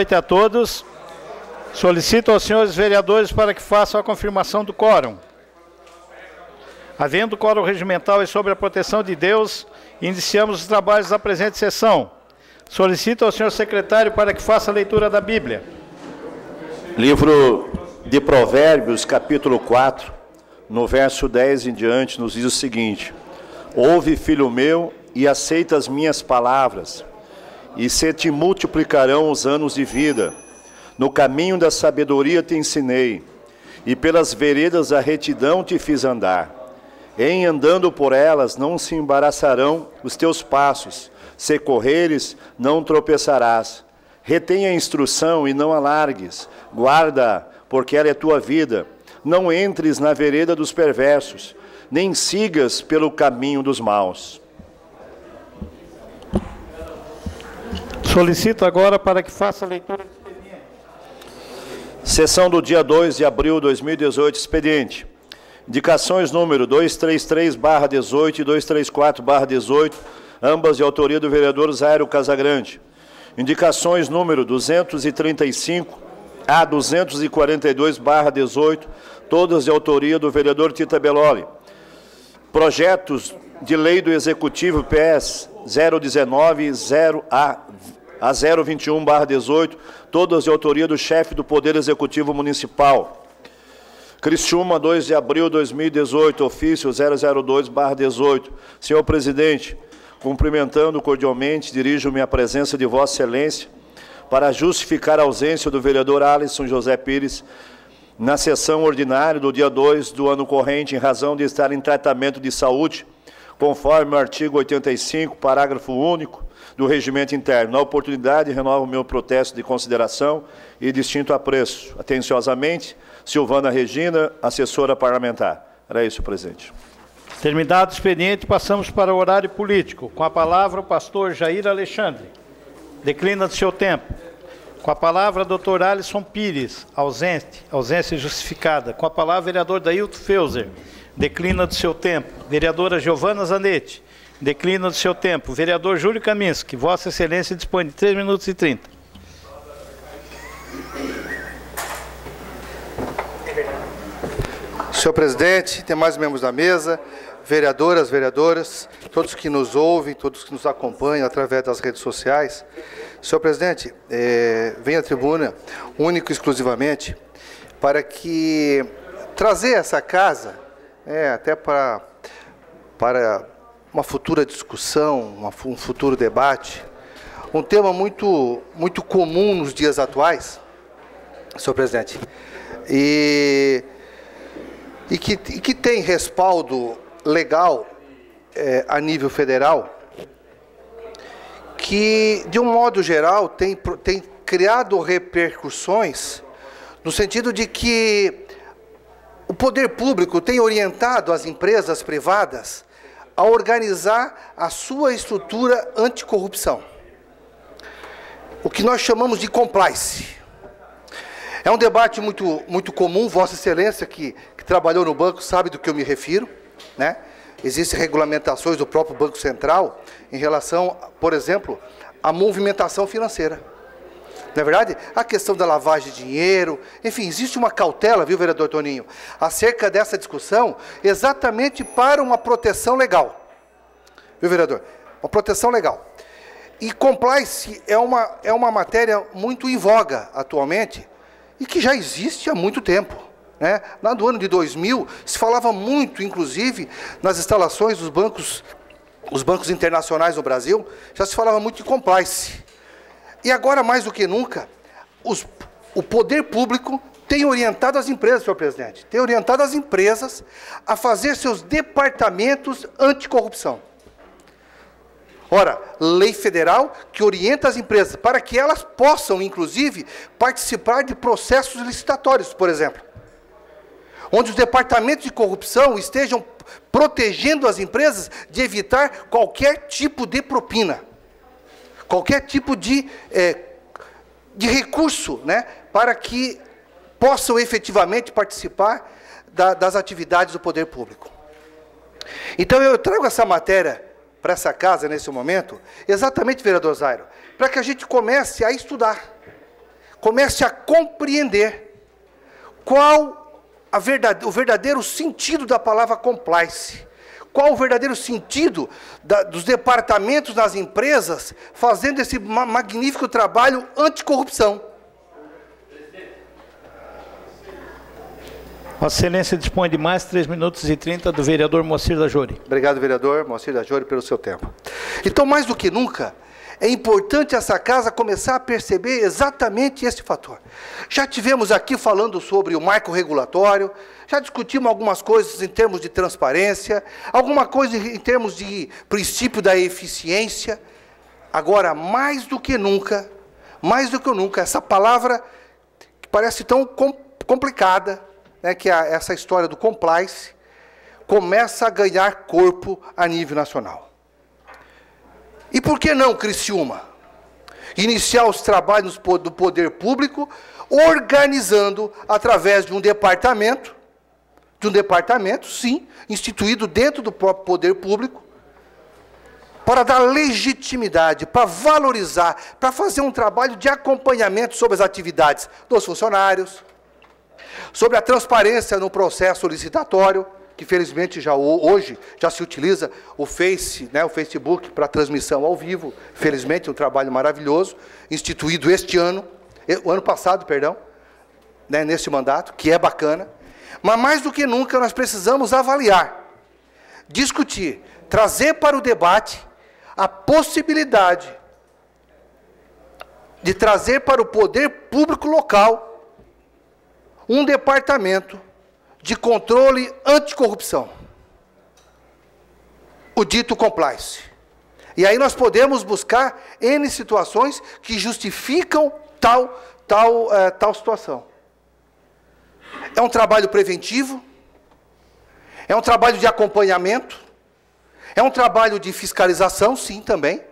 Noite a todos. Solicito aos senhores vereadores para que façam a confirmação do quórum. Havendo quórum regimental e sobre a proteção de Deus, iniciamos os trabalhos da presente sessão. Solicito ao senhor secretário para que faça a leitura da Bíblia. Livro de Provérbios, capítulo 4, no verso 10 em diante, nos diz o seguinte: Ouve, filho meu, e aceita as minhas palavras, e se te multiplicarão os anos de vida. No caminho da sabedoria te ensinei, e pelas veredas da retidão te fiz andar. Em andando por elas não se embaraçarão os teus passos, se correres, não tropeçarás. Retém a instrução e não alargues, guarda, porque ela é tua vida. Não entres na vereda dos perversos, nem sigas pelo caminho dos maus. Solicito agora para que faça a leitura do expediente. Sessão do dia 2 de abril de 2018, expediente. Indicações número 233/18 e 234/18, ambas de autoria do vereador Zairo Casagrande. Indicações número 235 a 242/18, todas de autoria do vereador Tita Beloli. Projetos de lei do Executivo PS 019 0 a a 021/18, todas de autoria do chefe do Poder Executivo Municipal. Criciúma, 2 de abril de 2018, ofício 002/18. Senhor presidente, cumprimentando cordialmente, dirijo-me à presença de Vossa Excelência para justificar a ausência do vereador Alisson José Pires na sessão ordinária do dia 2 do ano corrente, em razão de estar em tratamento de saúde, conforme o artigo 85, parágrafo único do regimento interno. Na oportunidade, renovo meu protesto de consideração e distinto apreço. Atenciosamente, Silvana Regina, assessora parlamentar. Era isso, presidente. Terminado o expediente, passamos para o horário político. Com a palavra, o pastor Jair Alexandre. Declina do seu tempo. Com a palavra, doutor Alisson Pires, ausente, ausência justificada. Com a palavra, vereador Dailton Feuser, declina do seu tempo. Vereadora Giovana Zanetti, declina do seu tempo. Vereador Júlio Kaminski, Vossa Excelência dispõe de 3 minutos e 30. Senhor presidente, demais membros da mesa, vereadoras, vereadoras, todos que nos ouvem, todos que nos acompanham através das redes sociais. Senhor presidente, é, vem à tribuna, único e exclusivamente, para que trazer essa casa, é, até para, para uma futura discussão, um futuro debate, um tema muito, muito comum nos dias atuais, senhor presidente, e, e, que, e que tem respaldo legal é, a nível federal, que, de um modo geral, tem, tem criado repercussões no sentido de que o poder público tem orientado as empresas privadas a organizar a sua estrutura anticorrupção. O que nós chamamos de compliance. É um debate muito, muito comum, Vossa Excelência, que, que trabalhou no banco, sabe do que eu me refiro. Né? Existem regulamentações do próprio Banco Central em relação, por exemplo, à movimentação financeira. Não é verdade? A questão da lavagem de dinheiro, enfim, existe uma cautela, viu, vereador Toninho, acerca dessa discussão, exatamente para uma proteção legal. Viu, vereador? Uma proteção legal. E compliance é uma, é uma matéria muito em voga atualmente e que já existe há muito tempo. Né? Lá no ano de 2000, se falava muito, inclusive, nas instalações dos bancos, os bancos internacionais no Brasil, já se falava muito de compliance. E agora, mais do que nunca, os, o poder público tem orientado as empresas, senhor presidente, tem orientado as empresas a fazer seus departamentos anticorrupção. Ora, lei federal que orienta as empresas para que elas possam, inclusive, participar de processos licitatórios, por exemplo. Onde os departamentos de corrupção estejam protegendo as empresas de evitar qualquer tipo de propina qualquer tipo de, é, de recurso né, para que possam efetivamente participar da, das atividades do poder público. Então eu trago essa matéria para essa casa nesse momento, exatamente, vereador Zairo, para que a gente comece a estudar. comece a compreender qual verdade, o verdadeiro sentido da palavra compliance. Qual o verdadeiro sentido da, dos departamentos das empresas fazendo esse magnífico trabalho anticorrupção? Vossa Excelência dispõe de mais 3 minutos e 30 do vereador Moacir da Jori. Obrigado, vereador Moacir da Jori, pelo seu tempo. Então, mais do que nunca, é importante essa casa começar a perceber exatamente esse fator. Já tivemos aqui falando sobre o marco regulatório, já discutimos algumas coisas em termos de transparência, alguma coisa em termos de princípio da eficiência. Agora, mais do que nunca, mais do que nunca, essa palavra que parece tão complicada, né, que é essa história do compliance, começa a ganhar corpo a nível nacional. E por que não, Criciúma? Iniciar os trabalhos do poder público, organizando através de um departamento, de um departamento, sim, instituído dentro do próprio poder público, para dar legitimidade, para valorizar, para fazer um trabalho de acompanhamento sobre as atividades dos funcionários, Sobre a transparência no processo licitatório, que felizmente já hoje já se utiliza o Face, né, o Facebook para transmissão ao vivo, felizmente um trabalho maravilhoso, instituído este ano, o ano passado, perdão, né, neste mandato, que é bacana. Mas mais do que nunca nós precisamos avaliar, discutir, trazer para o debate a possibilidade de trazer para o poder público local um departamento de controle anticorrupção. O dito compliance. E aí nós podemos buscar N situações que justificam tal, tal, é, tal situação. É um trabalho preventivo, é um trabalho de acompanhamento, é um trabalho de fiscalização, sim, também.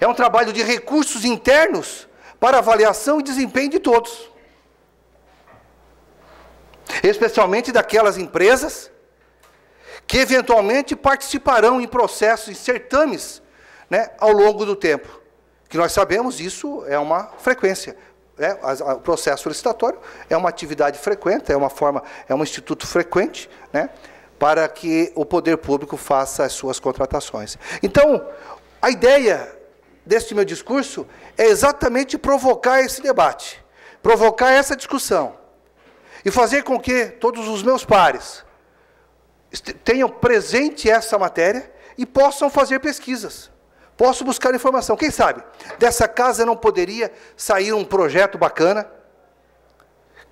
É um trabalho de recursos internos para avaliação e desempenho de todos especialmente daquelas empresas que eventualmente participarão em processos, em certames, né, ao longo do tempo. Que nós sabemos isso é uma frequência. Né? O processo licitatório é uma atividade frequente, é uma forma, é um instituto frequente, né, para que o poder público faça as suas contratações. Então, a ideia deste meu discurso é exatamente provocar esse debate, provocar essa discussão e fazer com que todos os meus pares tenham presente essa matéria e possam fazer pesquisas. Posso buscar informação. Quem sabe dessa casa não poderia sair um projeto bacana,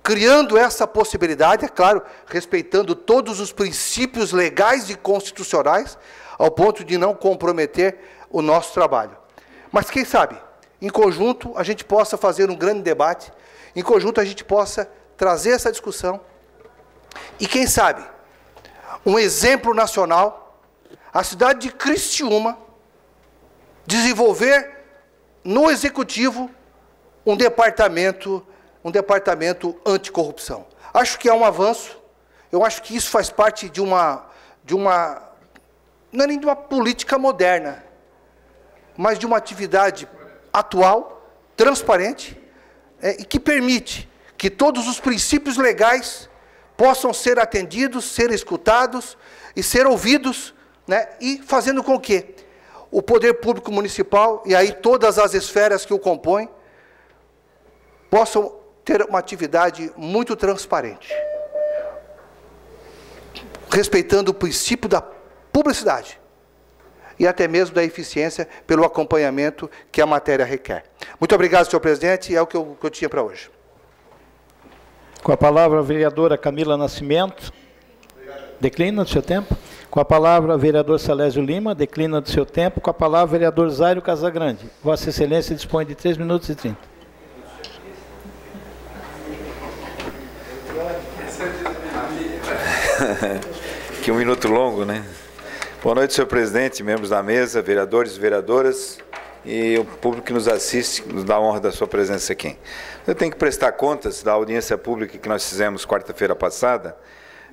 criando essa possibilidade, é claro, respeitando todos os princípios legais e constitucionais, ao ponto de não comprometer o nosso trabalho. Mas quem sabe, em conjunto, a gente possa fazer um grande debate, em conjunto, a gente possa trazer essa discussão. E quem sabe, um exemplo nacional, a cidade de Criciúma, desenvolver no executivo um departamento, um departamento anticorrupção. Acho que é um avanço. Eu acho que isso faz parte de uma de uma não é nem de uma política moderna, mas de uma atividade atual, transparente, é, e que permite que todos os princípios legais possam ser atendidos, ser escutados e ser ouvidos, né? e fazendo com que o poder público municipal, e aí todas as esferas que o compõem, possam ter uma atividade muito transparente, respeitando o princípio da publicidade e até mesmo da eficiência pelo acompanhamento que a matéria requer. Muito obrigado, senhor presidente, é o que eu, que eu tinha para hoje. Com a palavra a vereadora Camila Nascimento. Declina do seu tempo. Com a palavra o vereador Salésio Lima, declina do seu tempo. Com a palavra vereador Zairo Casagrande. Vossa Excelência dispõe de 3 minutos e 30. que um minuto longo, né? Boa noite, senhor presidente, membros da mesa, vereadores e vereadoras e o público que nos assiste, nos dá a honra da sua presença aqui. Eu tenho que prestar contas da audiência pública que nós fizemos quarta-feira passada,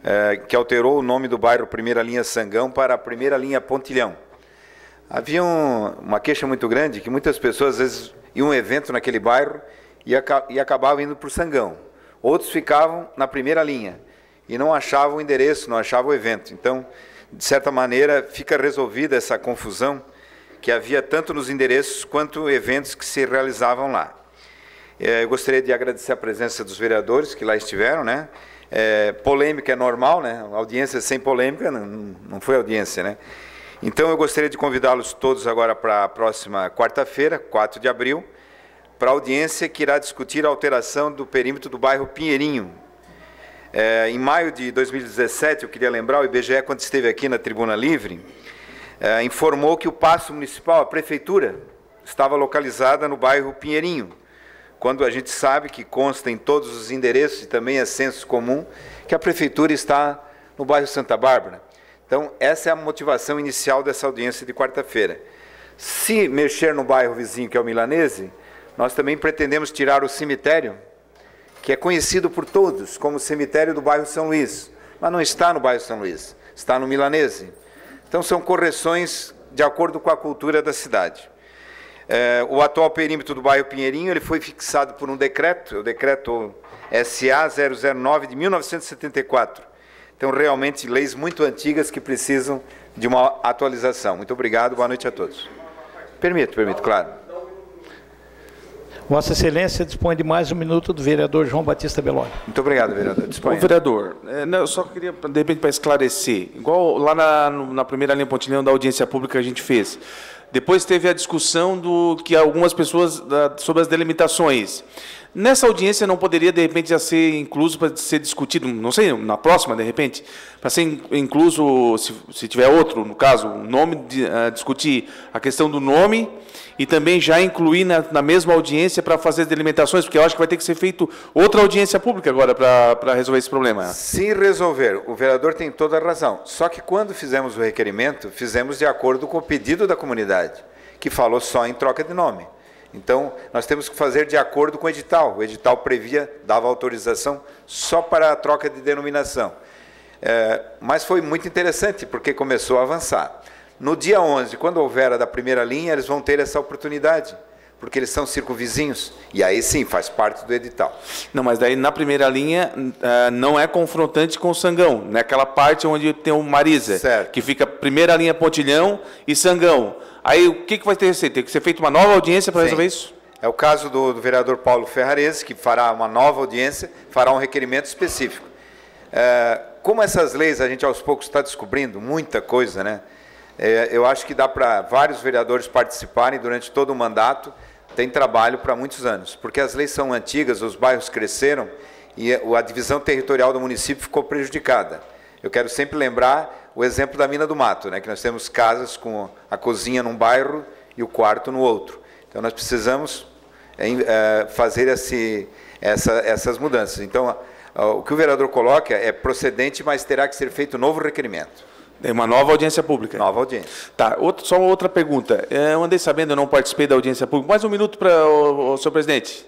é, que alterou o nome do bairro Primeira Linha Sangão para Primeira Linha Pontilhão. Havia um, uma queixa muito grande que muitas pessoas às vezes e um evento naquele bairro e, aca e acabavam indo para o Sangão. Outros ficavam na primeira linha e não achavam o endereço, não achavam o evento. Então, de certa maneira, fica resolvida essa confusão que havia tanto nos endereços quanto eventos que se realizavam lá. É, eu gostaria de agradecer a presença dos vereadores que lá estiveram, né? É, polêmica é normal, né? Audiência sem polêmica não, não foi audiência, né? Então eu gostaria de convidá-los todos agora para a próxima quarta-feira, 4 de abril, para a audiência que irá discutir a alteração do perímetro do bairro Pinheirinho. É, em maio de 2017, eu queria lembrar, o IBGE, quando esteve aqui na Tribuna Livre, é, informou que o passo municipal, a prefeitura, estava localizada no bairro Pinheirinho, quando a gente sabe que consta em todos os endereços e também é senso comum que a prefeitura está no bairro Santa Bárbara. Então, essa é a motivação inicial dessa audiência de quarta-feira. Se mexer no bairro vizinho, que é o Milanese, nós também pretendemos tirar o cemitério, que é conhecido por todos como cemitério do bairro São Luís, mas não está no bairro São Luís, está no Milanese. Então, são correções de acordo com a cultura da cidade. É, o atual perímetro do bairro Pinheirinho ele foi fixado por um decreto, o decreto SA 009 de 1974. Então, realmente, leis muito antigas que precisam de uma atualização. Muito obrigado, boa noite a todos. Permito, permito, claro. Vossa Excelência dispõe de mais um minuto do vereador João Batista Beloni. Muito obrigado, vereador. Dispõe. Ô, vereador, é, não, eu só queria, de repente, para esclarecer, igual lá na, na primeira linha pontilhão da audiência pública que a gente fez, depois teve a discussão do que algumas pessoas da, sobre as delimitações. Nessa audiência não poderia de repente já ser incluso para ser discutido, não sei, na próxima de repente, para ser incluso se, se, tiver outro, no caso, o nome de, uh, discutir a questão do nome e também já incluir na, na mesma audiência para fazer as delimitações, porque eu acho que vai ter que ser feito outra audiência pública agora para resolver esse problema. Se resolver, o vereador tem toda a razão. Só que quando fizemos o requerimento, fizemos de acordo com o pedido da comunidade, que falou só em troca de nome. Então, nós temos que fazer de acordo com o edital. O edital previa, dava autorização só para a troca de denominação. É, mas foi muito interessante, porque começou a avançar. No dia 11, quando houver a da primeira linha, eles vão ter essa oportunidade, porque eles são circunvizinhos. E aí sim, faz parte do edital. Não, mas daí na primeira linha uh, não é confrontante com o Sangão, naquela parte onde tem o Marisa, certo. que fica primeira linha Pontilhão e Sangão. Aí o que, que vai ter que ser? Tem que ser feita uma nova audiência para resolver isso? É o caso do, do, vereador Paulo Ferrarese, que fará uma nova audiência, fará um requerimento específico. É, como essas leis a gente aos poucos está descobrindo muita coisa, né? É, eu acho que dá para vários vereadores participarem durante todo o mandato. Tem trabalho para muitos anos, porque as leis são antigas, os bairros cresceram e a divisão territorial do município ficou prejudicada. Eu quero sempre lembrar o exemplo da Mina do Mato, né, que nós temos casas com a cozinha num bairro e o quarto no outro. Então nós precisamos é, é, fazer esse, essa, essas mudanças. Então o que o vereador coloca é procedente, mas terá que ser feito um novo requerimento. Tem uma nova audiência pública. Nova audiência. Tá, outro, só outra pergunta. É, eu andei sabendo, eu não participei da audiência pública. Mais um minuto para o, o senhor presidente.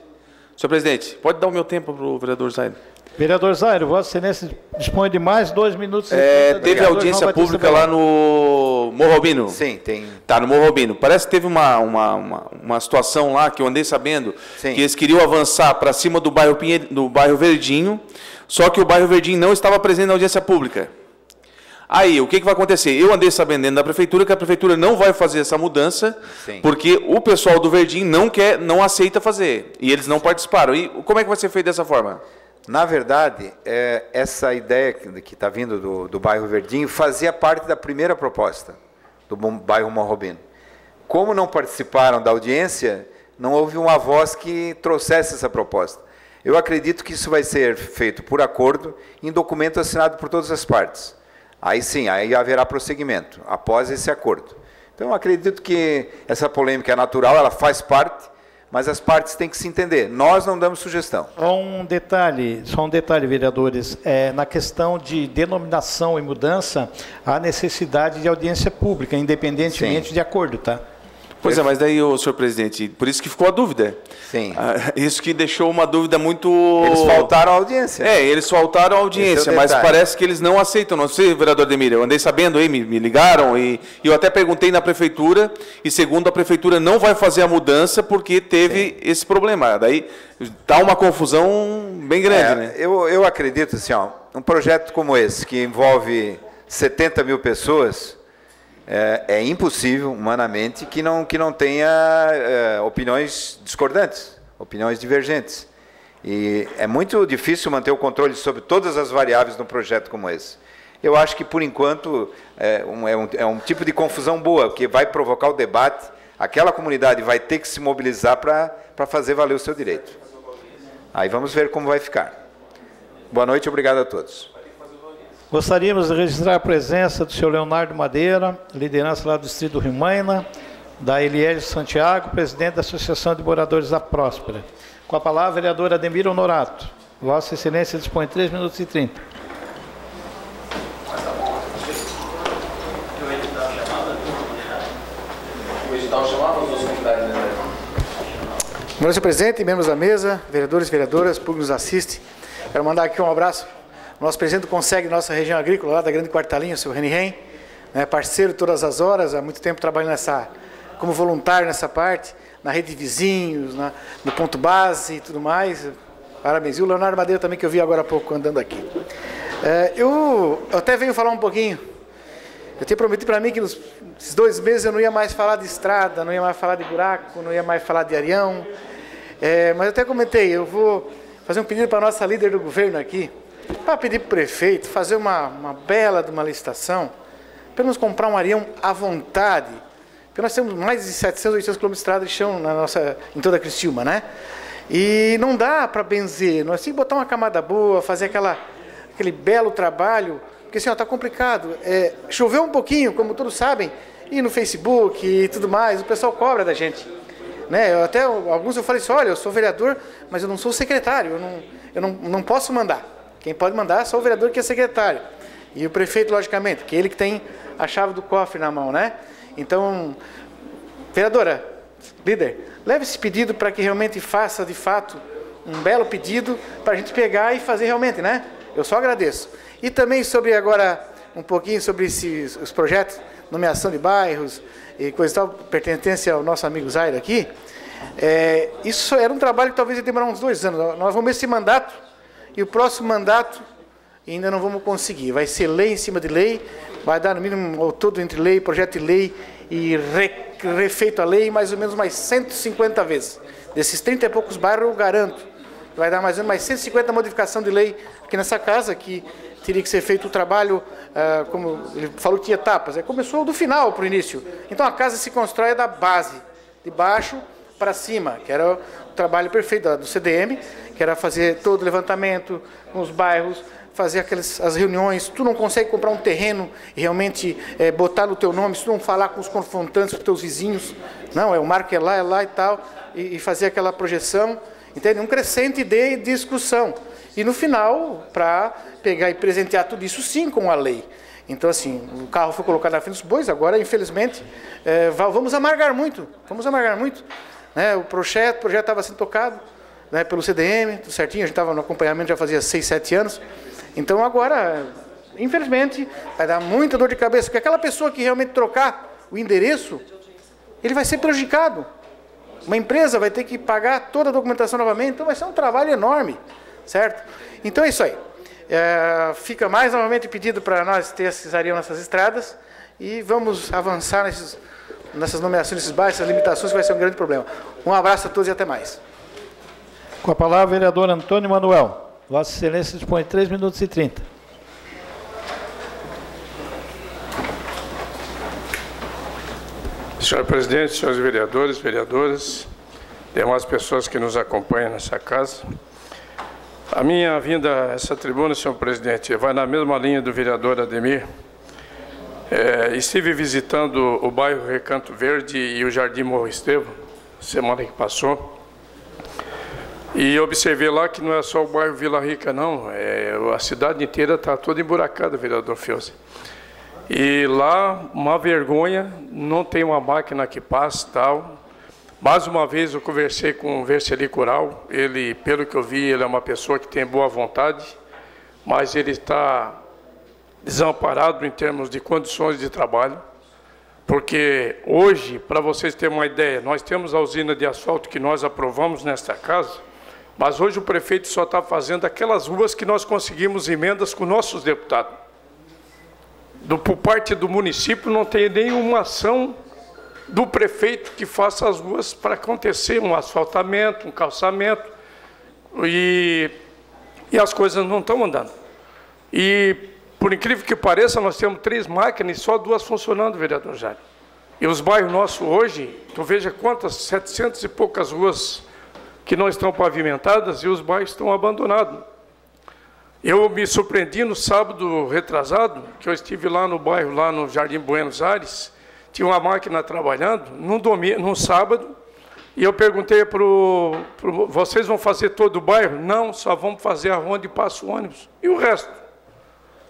Senhor presidente, pode dar o meu tempo para o vereador Zaire. Vereador Zaire, Vossa Excelência dispõe de mais dois minutos. É, teve audiência pública lá no Morro Albino? Sim, tem. Tá, no Morro Albino. Parece que teve uma, uma, uma, uma situação lá que eu andei sabendo, Sim. que eles queriam avançar para cima do bairro, Pinhe, do bairro Verdinho, só que o bairro Verdinho não estava presente na audiência pública. Aí, o que, que vai acontecer? Eu andei sabendo dentro da prefeitura que a prefeitura não vai fazer essa mudança, Sim. porque o pessoal do Verdinho não quer, não aceita fazer. E eles não participaram. E como é que vai ser feito dessa forma? Na verdade, é, essa ideia que está vindo do, do bairro Verdinho fazia parte da primeira proposta do bairro Morrobino. Como não participaram da audiência, não houve uma voz que trouxesse essa proposta. Eu acredito que isso vai ser feito por acordo em documento assinado por todas as partes. Aí sim, aí haverá prosseguimento após esse acordo. Então, acredito que essa polêmica é natural, ela faz parte mas as partes têm que se entender. Nós não damos sugestão. Só um detalhe, só um detalhe, vereadores. É, na questão de denominação e mudança, há necessidade de audiência pública, independentemente Sim. de acordo, tá? Pois é, mas daí, ô, senhor presidente, por isso que ficou a dúvida. Sim. Ah, isso que deixou uma dúvida muito. Eles faltaram à audiência. É, eles faltaram à audiência, Esse é o mas parece que eles não aceitam. Não sei, vereador Demir, eu andei sabendo aí, me, me ligaram e, eu até perguntei na prefeitura e segundo a prefeitura não vai fazer a mudança porque teve esse problema. Daí tá uma confusão bem grande, É, né? eu, eu acredito assim, ó, um projeto como esse, que envolve 70 mil pessoas, é, é impossível, humanamente, que não, que não tenha é, opiniões discordantes, opiniões divergentes. E é muito difícil manter o controle sobre todas as variáveis num projeto como esse. Eu acho que, por enquanto, é um, é um, é um tipo de confusão boa, que vai provocar o debate. Aquela comunidade vai ter que se mobilizar para fazer valer o seu direito. Aí vamos ver como vai ficar. Boa noite, obrigado a todos. Gostaríamos de registrar a presença do senhor Leonardo Madeira, liderança lá do Distrito do Rimaina, da Eliege Santiago, presidente da Associação de Moradores da Próspera. Com a palavra, vereador Ademir Honorato. Vossa Excelência dispõe 3 minutos e 30. Boa noite, senhor presidente, membros da mesa, vereadores e vereadoras, público nos assiste. Quero mandar aqui um abraço ao nosso presidente do Conseg, nossa região agrícola, lá da Grande Quartalinha, o senhor Reni Ren, né, parceiro todas as horas, há muito tempo trabalhando nessa, como voluntário nessa parte, na rede de vizinhos, na, no ponto base e tudo mais. Parabéns. E o Leonardo Madeira também, que eu vi agora há pouco andando aqui. É, eu, eu até venho falar um pouquinho eu tinha prometido para mim que nos dois meses eu não ia mais falar de estrada, não ia mais falar de buraco, não ia mais falar de areão. É, mas eu até comentei, eu vou fazer um pedido para a nossa líder do governo aqui, para pedir para o prefeito fazer uma, uma bela de uma licitação, para nos comprar um areão à vontade. Porque nós temos mais de 700, 800 quilômetros de estrada de chão na nossa, em toda a Criciúma, né? E não dá para benzer, nós temos que botar uma camada boa, fazer aquela, aquele belo trabalho, porque assim, está complicado. É, choveu um pouquinho, como todos sabem, e no Facebook e tudo mais, o pessoal cobra da gente. Né? Eu até alguns eu falei assim, olha, eu sou vereador, mas eu não sou secretário, eu não, eu não, não posso mandar. Quem pode mandar é só o vereador que é secretário. E o prefeito, logicamente, que é ele que tem a chave do cofre na mão, né? Então, vereadora, líder, leve esse pedido para que realmente faça, de fato, um belo pedido para a gente pegar e fazer realmente, né? Eu só agradeço. E também sobre agora, um pouquinho sobre esses, os projetos, nomeação de bairros e coisa e tal, pertencente ao nosso amigo Zaire aqui. É, isso era um trabalho que talvez ia demorar uns dois anos. Nós vamos ver esse mandato e o próximo mandato ainda não vamos conseguir. Vai ser lei em cima de lei, vai dar no mínimo ao todo entre lei, projeto de lei e re, refeito a lei mais ou menos mais 150 vezes. Desses 30 e poucos bairros eu garanto vai dar mais ou menos mais 150 modificação de lei aqui nessa casa, que teria que ser feito o trabalho, ah, como ele falou tinha etapas, é, começou do final para o início. Então a casa se constrói da base, de baixo para cima, que era o trabalho perfeito do CDM, que era fazer todo o levantamento com os bairros, fazer aquelas as reuniões, tu não consegue comprar um terreno e realmente eh, botar no teu nome, se tu não falar com os confrontantes, com os teus vizinhos, não, é o marco é lá, é lá e tal, e, e fazer aquela projeção, entende? Um crescente de discussão. E no final, para pegar e presentear tudo isso sim com a lei. Então, assim, o carro foi colocado na frente dos bois, agora, infelizmente, va- vamos amargar muito, vamos amargar muito. Né? O projeto o estava sendo tocado né, pelo CDM, tudo certinho, a gente estava no acompanhamento já fazia 6, 7 anos. Então, agora, infelizmente, vai dar muita dor de cabeça, porque aquela pessoa que realmente trocar o endereço, ele vai ser prejudicado. Uma empresa vai ter que pagar toda a documentação novamente, então vai ser um trabalho enorme, certo? Então é isso aí. É, fica mais novamente pedido para nós ter esses areião nessas estradas e vamos avançar nesses, nessas nomeações desses bairros, essas limitações, que vai ser um grande problema. Um abraço a todos e até mais. Com a palavra, vereador Antônio Manuel. Vossa Excelência dispõe 3 minutos e 30. Senhor presidente, senhores vereadores, vereadoras, demais pessoas que nos acompanham nessa casa. A minha vinda a essa tribuna, senhor presidente, vai na mesma linha do vereador Ademir. É, estive visitando o bairro Recanto Verde e o Jardim Morro Estevam, semana que passou. E observei lá que não é só o bairro Vila Rica, não. É, a cidade inteira está toda emburacada, vereador Fiose. E lá, uma vergonha, não tem uma máquina que passe tal. Mais uma vez eu conversei com o Verseli Cural, ele, pelo que eu vi, ele é uma pessoa que tem boa vontade, mas ele está desamparado em termos de condições de trabalho, porque hoje, para vocês terem uma ideia, nós temos a usina de asfalto que nós aprovamos nesta casa, mas hoje o prefeito só está fazendo aquelas ruas que nós conseguimos emendas com nossos deputados. Do, por parte do município não tem nenhuma ação do prefeito que faça as ruas para acontecer um asfaltamento, um calçamento, e, e as coisas não estão andando. E, por incrível que pareça, nós temos três máquinas e só duas funcionando, vereador Jário. E os bairros nossos hoje, tu veja quantas, 700 e poucas ruas que não estão pavimentadas e os bairros estão abandonados. Eu me surpreendi no sábado retrasado, que eu estive lá no bairro, lá no Jardim Buenos Aires, tinha uma máquina trabalhando, num, domingo, num sábado, e eu perguntei para o... Vocês vão fazer todo o bairro? Não, só vamos fazer a ronda e passa o ônibus. E o resto?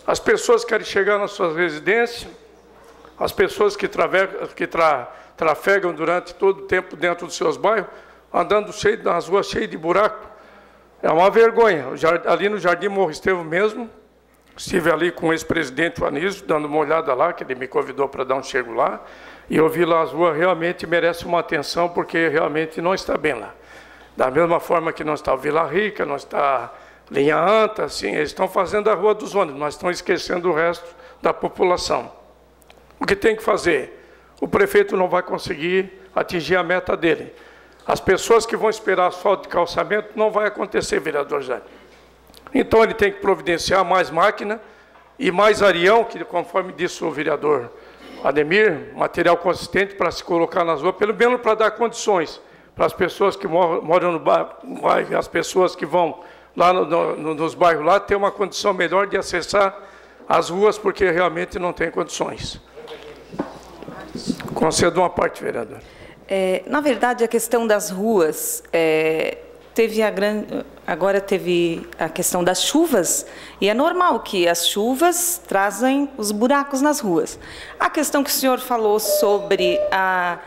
As pessoas querem chegar nas suas residências, as pessoas que, travegam, que tra, trafegam durante todo o tempo dentro dos seus bairros, andando cheio, nas ruas cheias de buraco. É uma vergonha. Ali no Jardim Morro Estevo mesmo, estive ali com o ex-presidente Anísio, dando uma olhada lá, que ele me convidou para dar um chego lá, e eu vi lá as ruas realmente merece uma atenção, porque realmente não está bem lá. Da mesma forma que não está Vila Rica, não está Linha Anta, assim, eles estão fazendo a Rua dos Ônibus, mas estão esquecendo o resto da população. O que tem que fazer? O prefeito não vai conseguir atingir a meta dele. As pessoas que vão esperar asfalto de calçamento não vai acontecer, vereador Jânio. Então ele tem que providenciar mais máquina e mais arião, que conforme disse o vereador Ademir, material consistente para se colocar nas ruas, pelo menos para dar condições para as pessoas que moram no bairro, as pessoas que vão lá no, no, nos bairros lá, ter uma condição melhor de acessar as ruas, porque realmente não tem condições. Concedo uma parte, vereador. É, na verdade, a questão das ruas é, teve a grande, agora teve a questão das chuvas e é normal que as chuvas trazem os buracos nas ruas. A questão que o senhor falou sobre a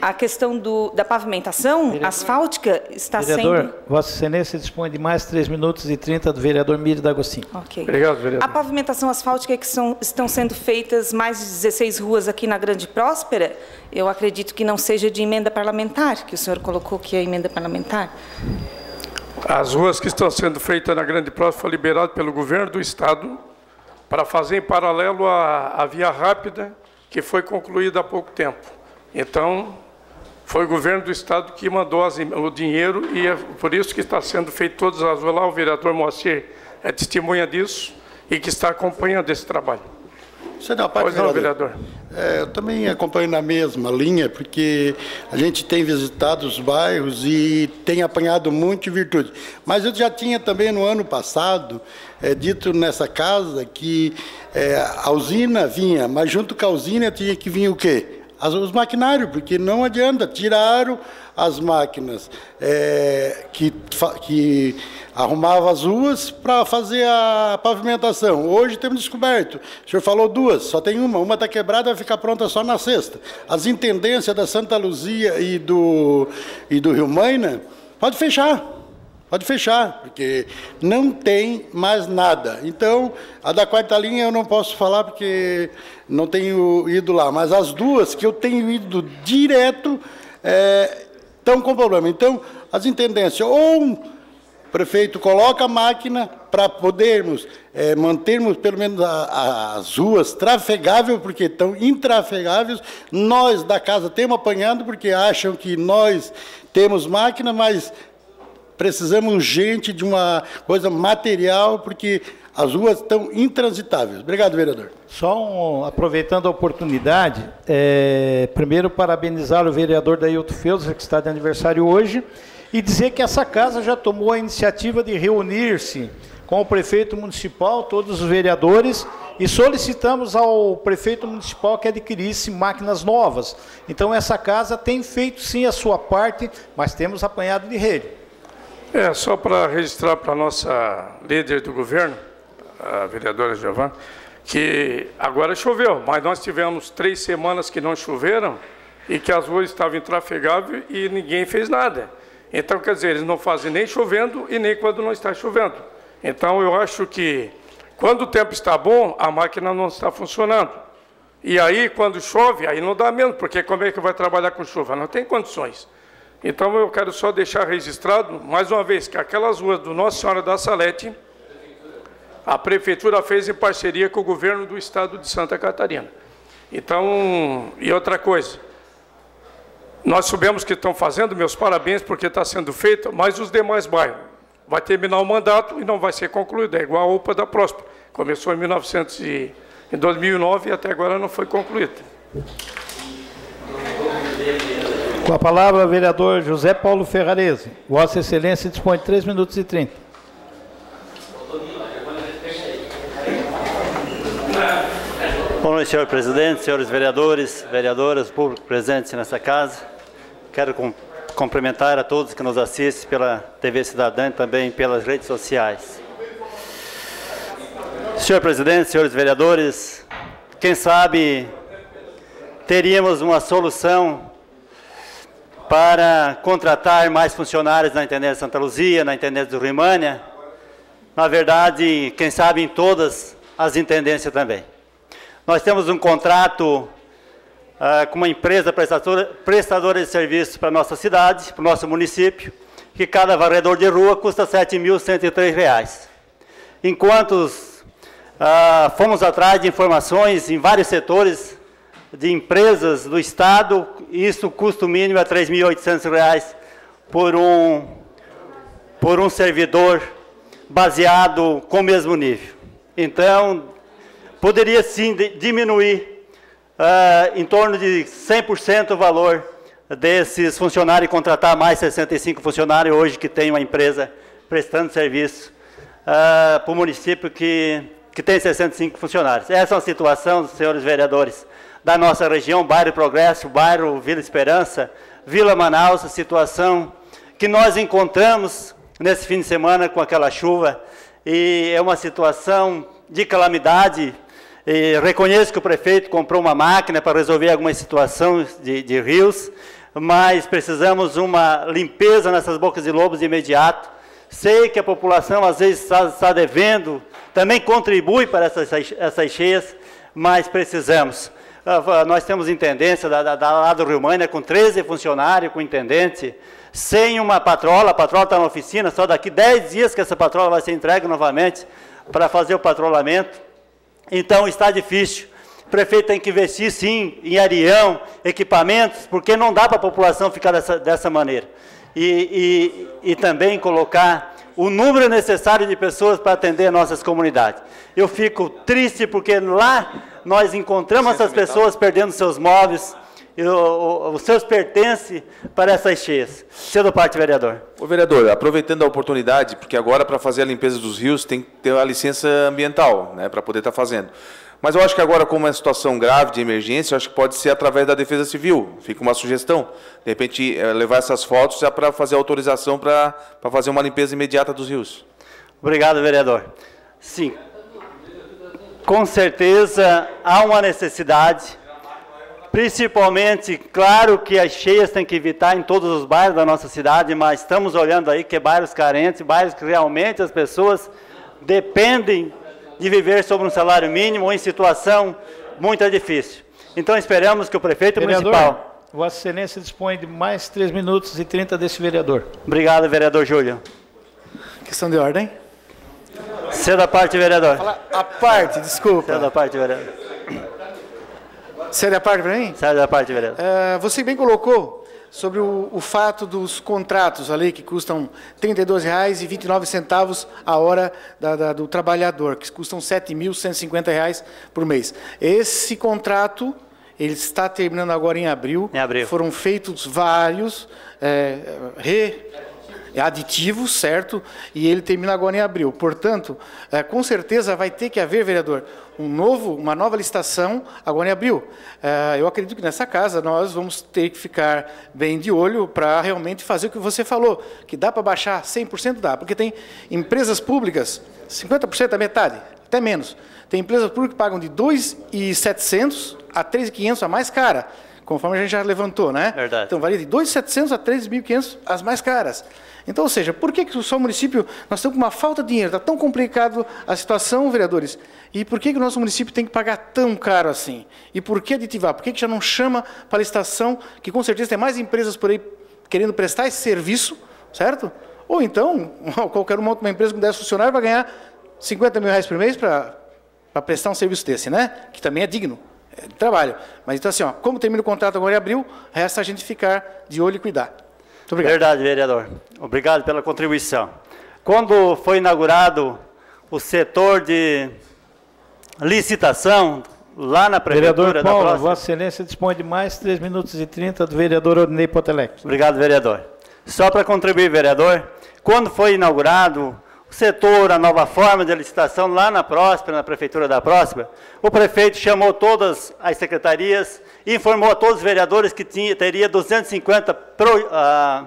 a questão do, da pavimentação vereador, asfáltica está vereador, sendo... Vossa Excelência dispõe de mais 3 minutos e 30 do vereador Miri D'Agostinho. Ok. Obrigado, vereador. A pavimentação asfáltica que são, estão sendo feitas mais de 16 ruas aqui na Grande Próspera, eu acredito que não seja de emenda parlamentar, que o senhor colocou que é emenda parlamentar. As ruas que estão sendo feitas na Grande Próspera foram liberadas pelo governo do Estado para fazer em paralelo a, a via rápida, que foi concluída há pouco tempo. Então, foi o governo do estado que mandou as, o dinheiro e é por isso que está sendo feito todas as lá. O vereador Moacir é testemunha disso e que está acompanhando esse trabalho. Parte, pois não, vereador. É, eu também acompanho na mesma linha, porque a gente tem visitado os bairros e tem apanhado muito virtude. Mas eu já tinha também no ano passado é, dito nessa casa que é, a usina vinha, mas junto com a usina tinha que vir o quê? As, os maquinários, porque não adianta, tiraram as máquinas é, que, que arrumavam as ruas para fazer a pavimentação. Hoje temos descoberto, o senhor falou duas, só tem uma, uma está quebrada, vai ficar pronta só na sexta. As intendências da Santa Luzia e do, e do Rio Maina, pode fechar. Pode fechar, porque não tem mais nada. Então, a da quarta linha eu não posso falar porque não tenho ido lá, mas as duas que eu tenho ido direto estão é, com problema. Então, as intendências, ou o prefeito coloca a máquina para podermos é, mantermos pelo menos a, a, as ruas trafegáveis, porque estão intrafegáveis. Nós da casa temos apanhado porque acham que nós temos máquina, mas precisamos urgente de uma coisa material, porque as ruas estão intransitáveis. Obrigado, vereador. Só um, aproveitando a oportunidade, é, primeiro parabenizar o vereador Dailton Feuza, que está de aniversário hoje, e dizer que essa casa já tomou a iniciativa de reunir-se com o prefeito municipal, todos os vereadores, e solicitamos ao prefeito municipal que adquirisse máquinas novas. Então essa casa tem feito sim a sua parte, mas temos apanhado de rede. É, só para registrar para a nossa líder do governo, a vereadora Giovana, que agora choveu, mas nós tivemos três semanas que não choveram e que as ruas estavam intrafegáveis e ninguém fez nada. Então, quer dizer, eles não fazem nem chovendo e nem quando não está chovendo. Então, eu acho que quando o tempo está bom, a máquina não está funcionando. E aí, quando chove, aí não dá menos, porque como é que vai trabalhar com chuva? Não tem condições. Então, eu quero só deixar registrado, mais uma vez, que aquelas ruas do Nossa Senhora da Salete, a Prefeitura fez em parceria com o governo do Estado de Santa Catarina. Então, e outra coisa, nós sabemos que estão fazendo, meus parabéns, porque está sendo feito, mas os demais bairros, vai terminar o mandato e não vai ser concluído, é igual a UPA da Próspera, começou em 1900 e, em 2009 e até agora não foi concluída. Com a palavra, o vereador José Paulo Ferrarese. Vossa Excelência dispõe de 3 minutos e 30. Boa noite, senhor presidente, senhores vereadores, vereadoras, público presente nessa casa. Quero cumprimentar a todos que nos assistem pela TV Cidadã e também pelas redes sociais. Senhor presidente, senhores vereadores, quem sabe teríamos uma solução para contratar mais funcionários na Intendência Santa Luzia, na Intendência do Rimânia, na verdade, quem sabe em todas as intendências também. Nós temos um contrato uh, com uma empresa prestadora, prestadora de serviços para a nossa cidade, para o nosso município, que cada varredor de rua custa R$ 7.103. Enquanto uh, fomos atrás de informações em vários setores de empresas do Estado, isso o custo mínimo é R$ 3.800 por um, por um servidor baseado com o mesmo nível. Então, poderia sim diminuir uh, em torno de 100% o valor desses funcionários e contratar mais 65 funcionários hoje que tem uma empresa prestando serviço uh, para o município que, que tem 65 funcionários. Essa é uma situação, senhores vereadores, da nossa região, bairro Progresso, bairro Vila Esperança, Vila Manaus, a situação que nós encontramos nesse fim de semana com aquela chuva, e é uma situação de calamidade e reconheço que o prefeito comprou uma máquina para resolver algumas situações de, de rios, mas precisamos uma limpeza nessas bocas de lobos de imediato. Sei que a população às vezes está, está devendo, também contribui para essas, essas cheias, mas precisamos. Ah, nós temos intendência da, da, lá do Rio Mânia com 13 funcionários, com intendente, sem uma patrola, a patrola está na oficina, só daqui 10 dias que essa patrola vai ser entregue novamente para fazer o patrulhamento. Então está difícil. O prefeito tem que investir sim em arião, equipamentos, porque não dá para a população ficar dessa, dessa maneira. E, e, e também colocar o número necessário de pessoas para atender nossas comunidades. Eu fico triste porque lá nós encontramos essas pessoas perdendo seus móveis, os seus pertences para essas cheias. Cedo parte, vereador. O vereador, aproveitando a oportunidade, porque agora para fazer a limpeza dos rios tem que ter a licença ambiental, né, para poder estar tá fazendo. Mas eu acho que agora, como é uma situação grave de emergência, acho que pode ser através da Defesa Civil. Fica uma sugestão. De repente, é, levar essas fotos já para fazer autorização para fazer uma limpeza imediata dos rios. Obrigado, vereador. Sim. Com certeza há uma necessidade Principalmente, claro que as cheias tem que evitar em todos os bairros da nossa cidade, mas estamos olhando aí que é bairros carentes, bairros que realmente as pessoas dependem de viver sobre um salário mínimo ou em situação muito difícil. Então esperamos que o prefeito vereador, municipal. Vossa Excelência dispõe de mais 3 minutos e 30 desse vereador. Obrigado, vereador Júlio. Questão de ordem. Cedo a parte, vereador. Fala a parte, desculpa. Cedo a parte, vereador. Sério a parte para mim? Sério a parte, vereador. Uh, você bem colocou sobre o, o, fato dos contratos ali que custam R$ 32,29 a hora da, da, do trabalhador, que custam R$ 7.150 por mês. Esse contrato ele está terminando agora em abril. Em abril. Foram feitos vários é, re, aditivos, certo? E ele termina agora em abril. Portanto, é, com certeza vai ter que haver, vereador, um novo, uma nova licitação agora em abril. É, eu acredito que nessa casa nós vamos ter que ficar bem de olho para realmente fazer o que você falou, que dá para baixar 100% dá, porque tem empresas públicas, 50% da metade, até menos. Tem empresas públicas que pagam de 2.700 a 3.500 a mais cara, conforme a gente já levantou, né? Verdade. Então varia de 2.700 a 3.500 as mais caras. Então, ou seja, por que, que o seu município, nós temos uma falta de dinheiro, está tão complicado a situação, vereadores, e por que, que o nosso município tem que pagar tão caro assim? E por que aditivar? Por que, que já não chama para licitação, que com certeza tem mais empresas por aí querendo prestar esse serviço, certo? Ou então, qualquer uma outra empresa com 10 funcionários vai ganhar 50 mil reais por mês para prestar um serviço desse, né? Que também é digno é trabalho. Mas então assim, ó, como termina o contrato agora em abril, resta a gente ficar de olho e cuidar. Muito obrigado. Verdade, vereador. Obrigado pela contribuição. Quando foi inaugurado o setor de licitação lá na prefeitura Vereador da Paulo, próxima... Vossa Excelência dispõe de mais 3 minutos e 30 do vereador Odinei Potelec. Obrigado, vereador. Só para contribuir, vereador, quando foi inaugurado o setor, a nova forma de licitação lá na Próspera, na Prefeitura da Próspera, o prefeito chamou todas as secretarias e informou a todos os vereadores que tinha, teria 250 pro, ah,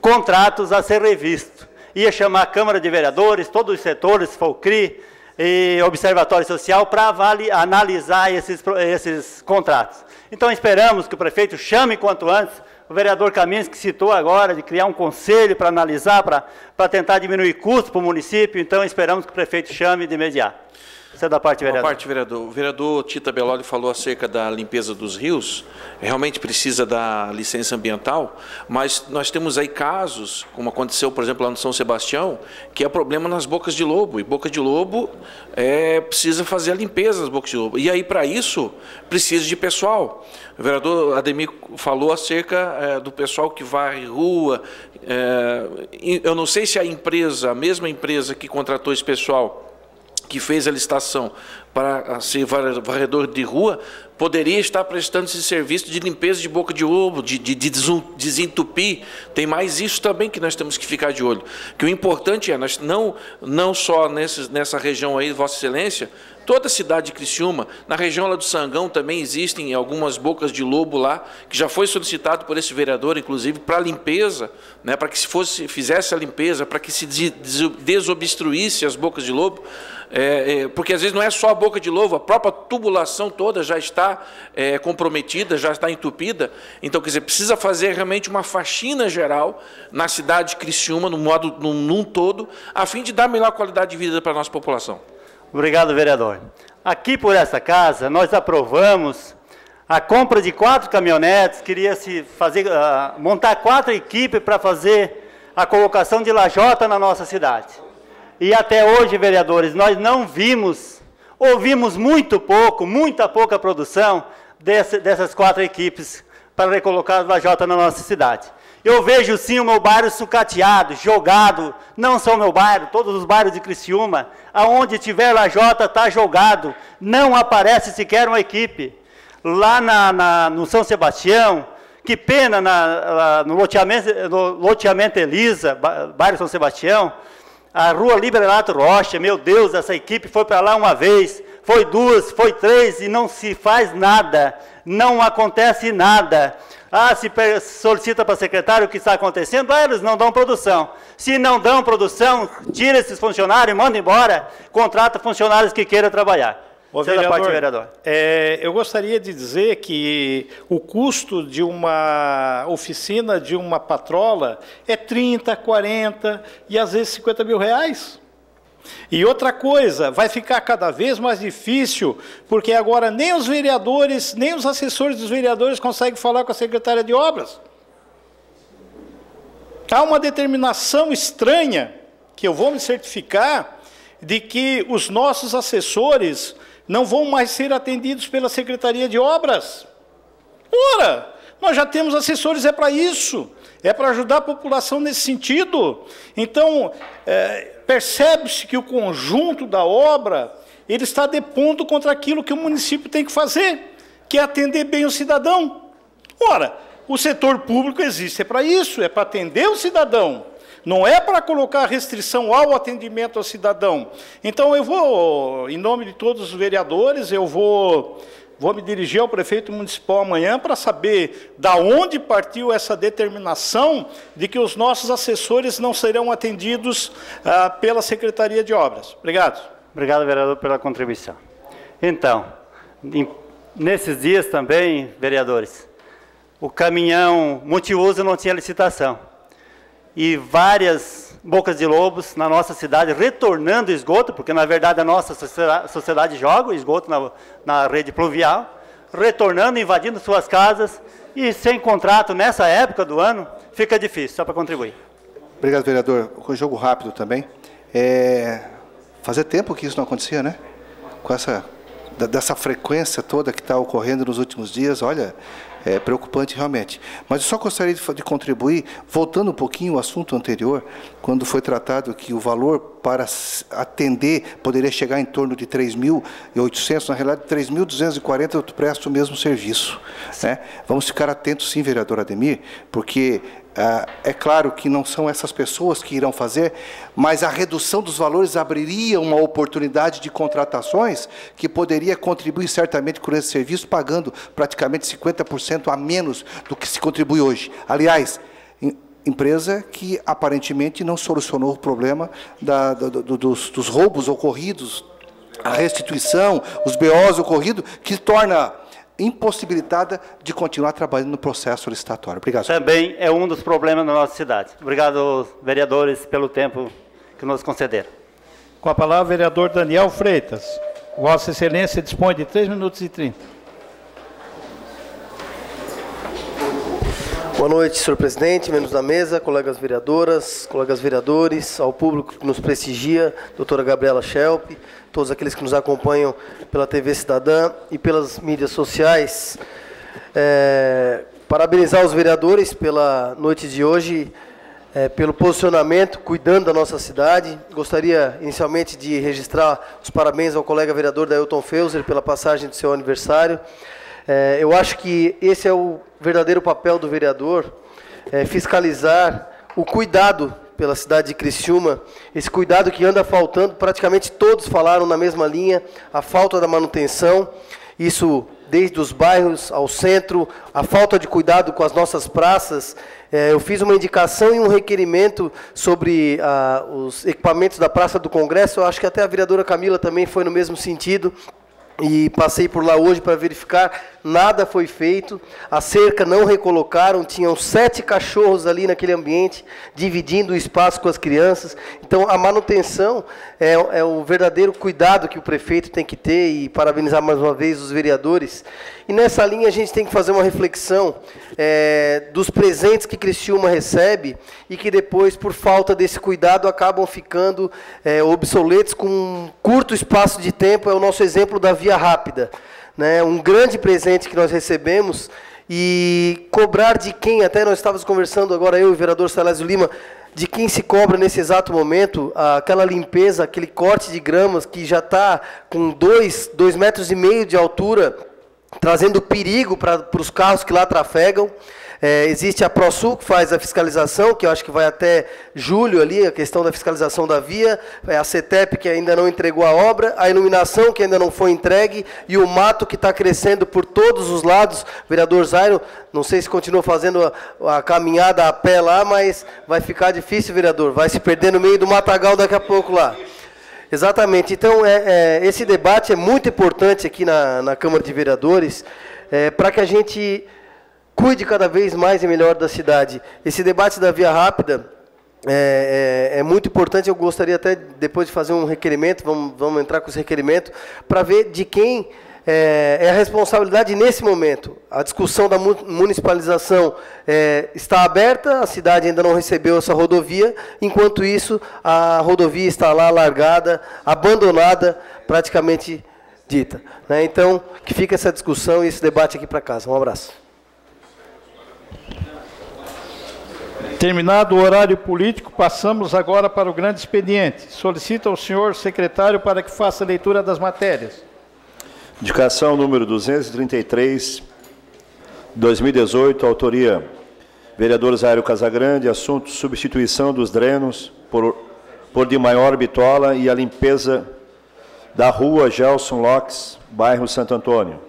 contratos a ser revistos. Ia chamar a Câmara de Vereadores, todos os setores, FOCRI e Observatório Social, para analisar esses, esses contratos. Então, esperamos que o prefeito chame quanto antes o vereador Caminhos, que citou agora, de criar um conselho para analisar, para tentar diminuir custos para o município. Então, esperamos que o prefeito chame de imediato. Você é da parte, vereador. Da parte, vereador. O vereador Tita Beloli falou acerca da limpeza dos rios. Realmente precisa da licença ambiental, mas nós temos aí casos, como aconteceu, por exemplo, lá no São Sebastião, que é problema nas bocas de lobo. E boca de lobo é, precisa fazer a limpeza das bocas de lobo. E aí, para isso, precisa de pessoal. O vereador Ademir falou acerca é, do pessoal que vai rua. É, eu não sei se a empresa, a mesma empresa que contratou esse pessoal, que fez a licitação para ser varredor de rua, poderia estar prestando esse serviço de limpeza de boca de ovo, de, de, de desentupir. Tem mais isso também que nós temos que ficar de olho. Que o importante é, nós não, não só nesse, nessa região aí, Vossa Excelência, toda a cidade de Criciúma, na região lá do Sangão também existem algumas bocas de lobo lá, que já foi solicitado por esse vereador, inclusive, para limpeza, né, para que se fosse, fizesse a limpeza, para que se desobstruísse as bocas de lobo, é, é, porque às vezes não é só a boca de lobo, a própria tubulação toda já está é, comprometida, já está entupida. Então, quer dizer, precisa fazer realmente uma faxina geral na cidade de Criciúma, no modo, num, num todo, a fim de dar melhor qualidade de vida para a nossa população. Obrigado, vereador. Aqui por essa casa, nós aprovamos a compra de quatro caminhonetes, queria se fazer, uh, montar quatro equipes para fazer a colocação de lajota na nossa cidade. E até hoje, vereadores, nós não vimos, ouvimos muito pouco, muita pouca produção desse, dessas quatro equipes para recolocar a lajota na nossa cidade. Eu vejo sim o meu bairro sucateado, jogado, não só o meu bairro, todos os bairros de Criciúma, aonde tiver lajota está jogado, não aparece sequer uma equipe. Lá na, na, no São Sebastião, que pena na, no, loteamento, no loteamento Elisa, bairro São Sebastião, a rua Liberato Rocha, meu Deus, essa equipe foi para lá uma vez, foi duas, foi três e não se faz nada, não acontece nada. Ah, se solicita para secretário o que está acontecendo, ah, eles não dão produção. Se não dão produção, tira esses funcionários, manda embora, contrata funcionários que queiram trabalhar. Ô, vereador, parte, vereador. É, eu gostaria de dizer que o custo de uma oficina, de uma patrola, é 30, 40 e às vezes 50 mil reais. E outra coisa, vai ficar cada vez mais difícil, porque agora nem os vereadores, nem os assessores dos vereadores conseguem falar com a secretária de obras. Há uma determinação estranha, que eu vou me certificar, de que os nossos assessores não vão mais ser atendidos pela Secretaria de Obras. Ora, nós já temos assessores, é para isso, é para ajudar a população nesse sentido. Então, é, percebe-se que o conjunto da obra ele está de ponto contra aquilo que o município tem que fazer, que é atender bem o cidadão. Ora, o setor público existe é para isso, é para atender o cidadão. Não é para colocar restrição ao atendimento ao cidadão. Então, eu vou, em nome de todos os vereadores, eu vou, vou me dirigir ao prefeito municipal amanhã para saber da onde partiu essa determinação de que os nossos assessores não serão atendidos ah, pela Secretaria de Obras. Obrigado. Obrigado, vereador, pela contribuição. Então, em, nesses dias também, vereadores, o caminhão multiuso não tinha licitação. E várias bocas de lobos na nossa cidade retornando esgoto, porque na verdade a nossa sociedade joga o esgoto na, na rede pluvial, retornando, invadindo suas casas e sem contrato nessa época do ano, fica difícil, só para contribuir. Obrigado, vereador. Com jogo rápido também. É, fazia tempo que isso não acontecia, né? Com essa dessa frequência toda que está ocorrendo nos últimos dias, olha, é preocupante realmente. Mas eu só gostaria de, de contribuir, voltando um pouquinho ao assunto anterior, quando foi tratado que o valor para atender poderia chegar em torno de 3.800, na realidade 3.240 eu presto o mesmo serviço. Né? Vamos ficar atentos sim, vereador Ademir, porque é claro que não são essas pessoas que irão fazer, mas a redução dos valores abriria uma oportunidade de contratações que poderia contribuir certamente com esse serviço, pagando praticamente 50% a menos do que se contribui hoje. Aliás, empresa que aparentemente não solucionou o problema da, do, dos, dos roubos ocorridos, a restituição, os BOs ocorridos, que torna impossibilitada de continuar trabalhando no processo licitatório. Obrigado. Senhor. Também é um dos problemas da nossa cidade. Obrigado, vereadores, pelo tempo que nos concederam. Com a palavra, o vereador Daniel Freitas. Vossa Excelência dispõe de 3 minutos e 30. Boa noite, senhor presidente, membros da mesa, colegas vereadoras, colegas vereadores, ao público que nos prestigia, doutora Gabriela Schelp, todos aqueles que nos acompanham pela TV Cidadã e pelas mídias sociais. É, parabenizar os vereadores pela noite de hoje, é, pelo posicionamento, cuidando da nossa cidade. Gostaria inicialmente de registrar os parabéns ao colega vereador Dailton Feuser pela passagem do seu aniversário. É, eu acho que esse é o verdadeiro papel do vereador, é fiscalizar o cuidado pela cidade de Criciúma, esse cuidado que anda faltando, praticamente todos falaram na mesma linha, a falta da manutenção, isso desde os bairros ao centro, a falta de cuidado com as nossas praças. É, eu fiz uma indicação e um requerimento sobre ah, os equipamentos da Praça do Congresso, eu acho que até a vereadora Camila também foi no mesmo sentido e passei por lá hoje para verificar, nada foi feito, a cerca não recolocaram, tinham sete cachorros ali naquele ambiente, dividindo o espaço com as crianças. Então, a manutenção é, é o verdadeiro cuidado que o prefeito tem que ter, e parabenizar mais uma vez os vereadores. E nessa linha a gente tem que fazer uma reflexão é, dos presentes que Criciúma recebe e que depois, por falta desse cuidado, acabam ficando é, obsoletos com um curto espaço de tempo. É o nosso exemplo da via rápida. Né? Um grande presente que nós recebemos e cobrar de quem, até nós estávamos conversando agora, eu e o vereador Salésio Lima, de quem se cobra nesse exato momento aquela limpeza, aquele corte de gramas que já está com dois, dois metros e meio de altura, trazendo perigo para os carros que lá trafegam. É, existe a ProSul, que faz a fiscalização, que eu acho que vai até julho ali, a questão da fiscalização da via, é a CETEP, que ainda não entregou a obra, a iluminação, que ainda não foi entregue, e o mato que está crescendo por todos os lados. Vereador Zairo, não sei se continua fazendo a, a, caminhada a pé lá, mas vai ficar difícil, vereador. Vai se perder no meio do matagal daqui a pouco lá. Exatamente. Então, é, é, esse debate é muito importante aqui na, na Câmara de Vereadores, é, para que a gente cuide cada vez mais e melhor da cidade. Esse debate da via rápida é, é, é, muito importante. Eu gostaria até, depois de fazer um requerimento, vamos, vamos entrar com esse requerimento, para ver de quem é, é, a responsabilidade nesse momento. A discussão da municipalização é, está aberta, a cidade ainda não recebeu essa rodovia, enquanto isso, a rodovia está lá largada, abandonada, praticamente dita. Né? Então, que fica essa discussão e esse debate aqui para casa. Um abraço. Terminado o horário político, passamos agora para o grande expediente. Solicito ao senhor secretário para que faça a leitura das matérias. Indicação número 233, 2018, autoria vereador Zairo Casagrande, assunto substituição dos drenos por, por de maior bitola e a limpeza da rua Gelson Locks, bairro Santo Antônio.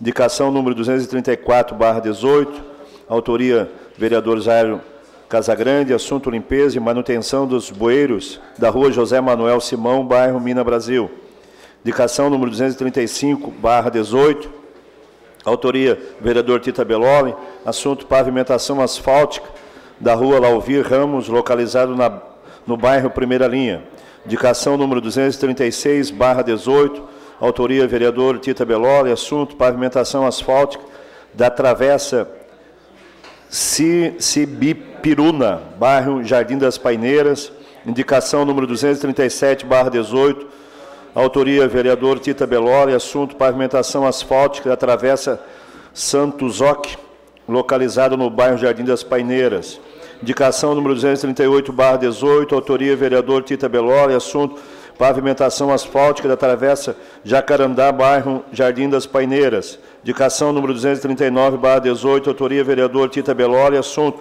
Indicação número 234, barra 18, autoria vereador Zairo Casagrande, assunto limpeza e manutenção dos bueiros da rua José Manuel Simão, bairro Mina Brasil. Indicação número 235, barra 18. Autoria, vereador Tita Beloli. Assunto, pavimentação asfáltica da rua Lauvir Ramos, localizado na, no bairro Primeira Linha. Indicação número 236, barra 18. Autoria, vereador Tita Beloli. Assunto, pavimentação asfáltica da travessa Cibipiruna, bairro Jardim das Paineiras. Indicação número 237, barra 18 Autoria, vereador Tita Belori. Assunto, pavimentação asfáltica da travessa Santuzoc, localizado no bairro Jardim das Paineiras. Indicação número 238, barra 18. Autoria, vereador Tita Belori. Assunto, pavimentação asfáltica da travessa Jacarandá, bairro Jardim das Paineiras. Indicação número 239, barra 18. Autoria, vereador Tita Belori. Assunto,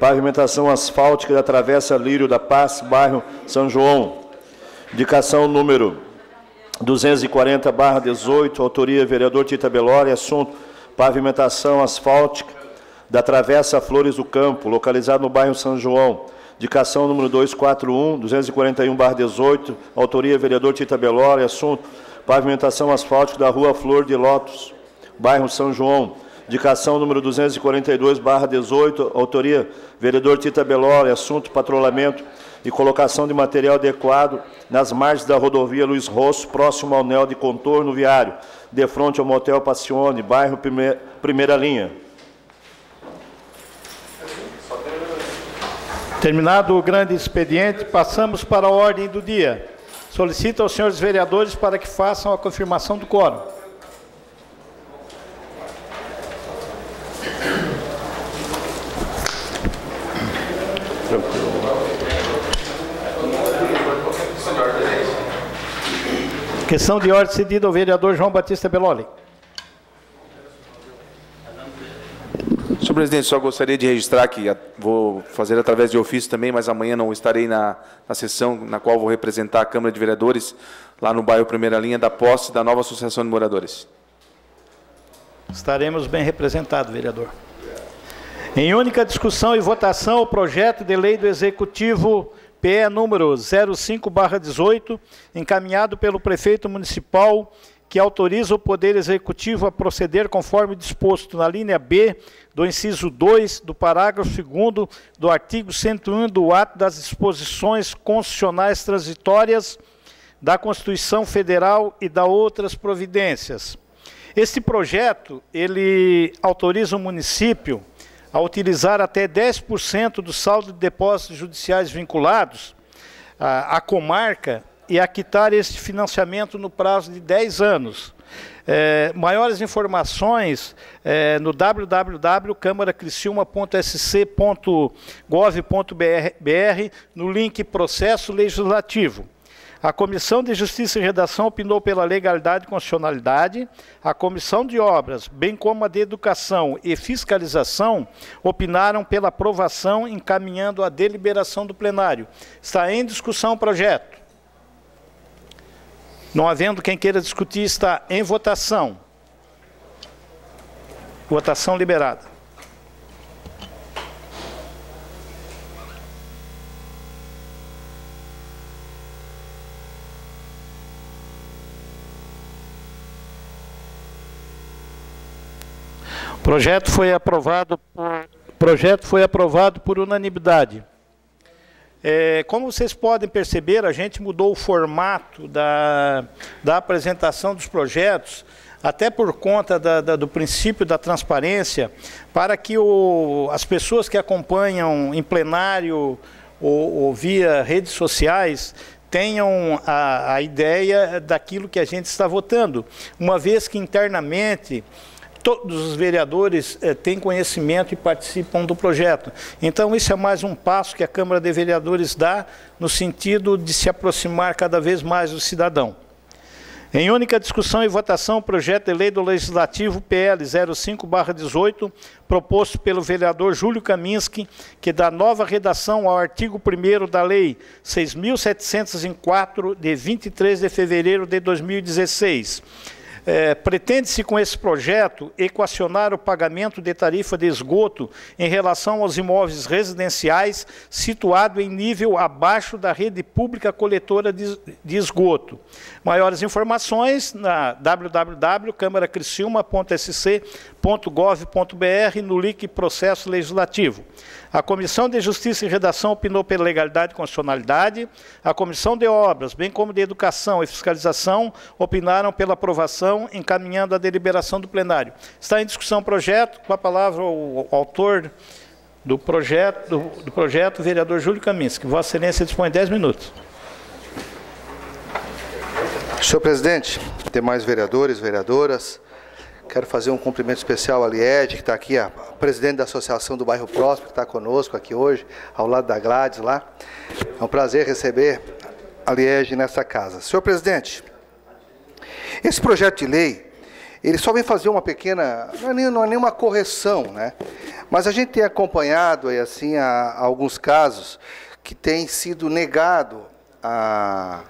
pavimentação asfáltica da travessa Lírio da Paz, bairro São João. Indicação número 240 barra 18, autoria vereador Tita Belori, assunto pavimentação asfáltica da Travessa Flores do Campo, localizado no bairro São João. Indicação número 241, 241 barra 18, autoria vereador Tita Belori, assunto pavimentação asfáltica da rua Flor de Lótus, bairro São João. Indicação número 242 barra 18, autoria vereador Tita Belori, assunto patrulhamento e colocação de material adequado nas margens da rodovia Luiz Rosso, próximo ao anel de contorno viário, de frente ao motel Passione, bairro Primeira, Primeira Linha. Terminado o grande expediente, passamos para a ordem do dia. Solicito aos senhores vereadores para que façam a confirmação do quórum. Questão de ordem cedida ao vereador João Batista Beloli. Senhor presidente, só gostaria de registrar que vou fazer através de ofício também, mas amanhã não estarei na, na sessão na qual vou representar a Câmara de Vereadores, lá no bairro Primeira Linha, da posse da nova Associação de Moradores. Estaremos bem representados, vereador. Em única discussão e votação, o projeto de lei do Executivo PE número 05/18, encaminhado pelo prefeito municipal, que autoriza o Poder Executivo a proceder conforme disposto na linha B do inciso 2 do parágrafo 2 do artigo 101 do ato das disposições constitucionais transitórias da Constituição Federal e da outras providências. Este projeto, ele autoriza o município a utilizar até 10% do saldo de depósitos judiciais vinculados à, à comarca e a quitar este financiamento no prazo de 10 anos. É, maiores informações é, no www.câmaracriciúma.sc.gov.br no link Processo Legislativo. A Comissão de Justiça e Redação opinou pela legalidade e constitucionalidade. A Comissão de Obras, bem como a de Educação e Fiscalização, opinaram pela aprovação, encaminhando a deliberação do plenário. Está em discussão o projeto. Não havendo quem queira discutir, está em votação. Votação liberada. Projeto foi aprovado por, projeto foi aprovado por unanimidade. É, como vocês podem perceber, a gente mudou o formato da, da apresentação dos projetos, até por conta da, da, do princípio da transparência, para que o, as pessoas que acompanham em plenário ou, ou via redes sociais tenham a, a ideia daquilo que a gente está votando, uma vez que internamente todos os vereadores eh, têm conhecimento e participam do projeto. Então, isso é mais um passo que a Câmara de Vereadores dá no sentido de se aproximar cada vez mais do cidadão. Em única discussão e votação, o projeto de lei do Legislativo PL 05-18, proposto pelo vereador Júlio Kaminski, que dá nova redação ao artigo 1 da Lei 6.704, de 23 de fevereiro de 2016 É, Pretende-se com esse projeto equacionar o pagamento de tarifa de esgoto em relação aos imóveis residenciais situados em nível abaixo da rede pública coletora de, de esgoto. Maiores informações na www.câmaracriciúma.sc.gov.br no link Processo Legislativo. A Comissão de Justiça e Redação opinou pela legalidade e constitucionalidade. A Comissão de Obras, bem como de Educação e Fiscalização, opinaram pela aprovação, encaminhando a deliberação do plenário. Está em discussão o projeto. Com a palavra o autor do projeto, do, do projeto, o vereador Júlio Kaminski. Vossa Excelência dispõe de 10 minutos. Senhor presidente, demais vereadores, vereadoras, quero fazer um cumprimento especial à Lied, que está aqui, a presidente da Associação do Bairro Próspero, que está conosco aqui hoje, ao lado da Gladys lá. É um prazer receber a Liege nessa casa. Senhor presidente, esse projeto de lei, ele só vem fazer uma pequena, não é, nem, não é nenhuma correção, né? Mas a gente tem acompanhado aí, assim, a, a alguns casos que tem sido negado a,